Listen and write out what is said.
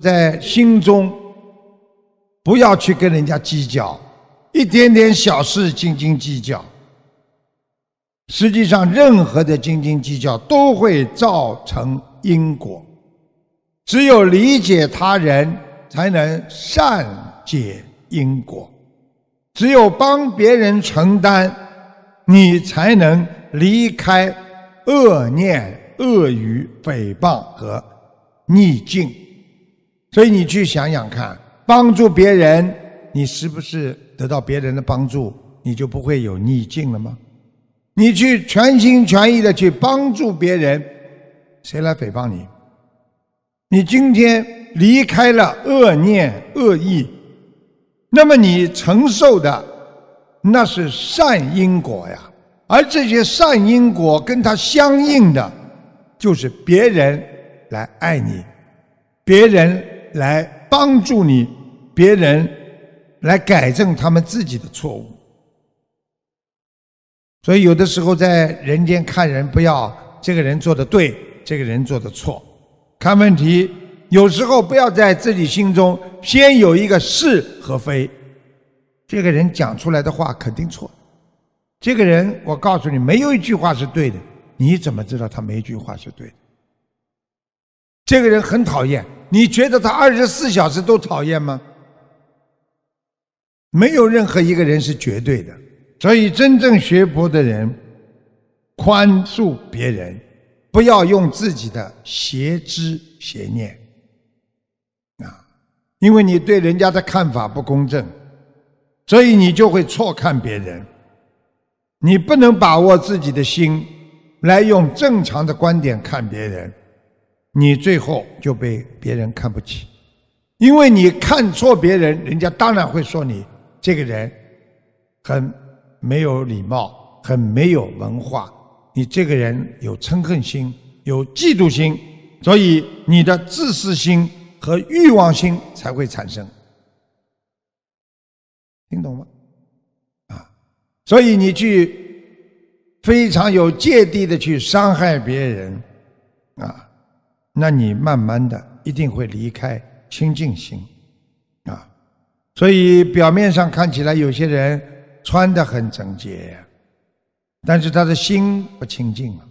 在心中不要去跟人家计较，一点点小事斤斤计较。实际上，任何的斤斤计较都会造成因果。只有理解他人，才能善解因果；只有帮别人承担，你才能离开恶念、恶语、诽谤和逆境。所以你去想想看，帮助别人，你是不是得到别人的帮助，你就不会有逆境了吗？你去全心全意的去帮助别人，谁来诽谤你？你今天离开了恶念恶意，那么你承受的那是善因果呀，而这些善因果跟它相应的，就是别人来爱你，别人。来帮助你，别人来改正他们自己的错误。所以有的时候在人间看人，不要这个人做的对，这个人做的错。看问题，有时候不要在自己心中先有一个是和非。这个人讲出来的话肯定错。这个人，我告诉你，没有一句话是对的。你怎么知道他没一句话是对的？这个人很讨厌。你觉得他二十四小时都讨厌吗？没有任何一个人是绝对的，所以真正学佛的人，宽恕别人，不要用自己的邪知邪念啊，因为你对人家的看法不公正，所以你就会错看别人。你不能把握自己的心，来用正常的观点看别人。你最后就被别人看不起，因为你看错别人，人家当然会说你这个人很没有礼貌，很没有文化，你这个人有嗔恨心，有嫉妒心，所以你的自私心和欲望心才会产生，听懂吗？啊，所以你去非常有芥蒂的去伤害别人，啊。那你慢慢的一定会离开清净心，啊，所以表面上看起来有些人穿的很整洁，但是他的心不清净了。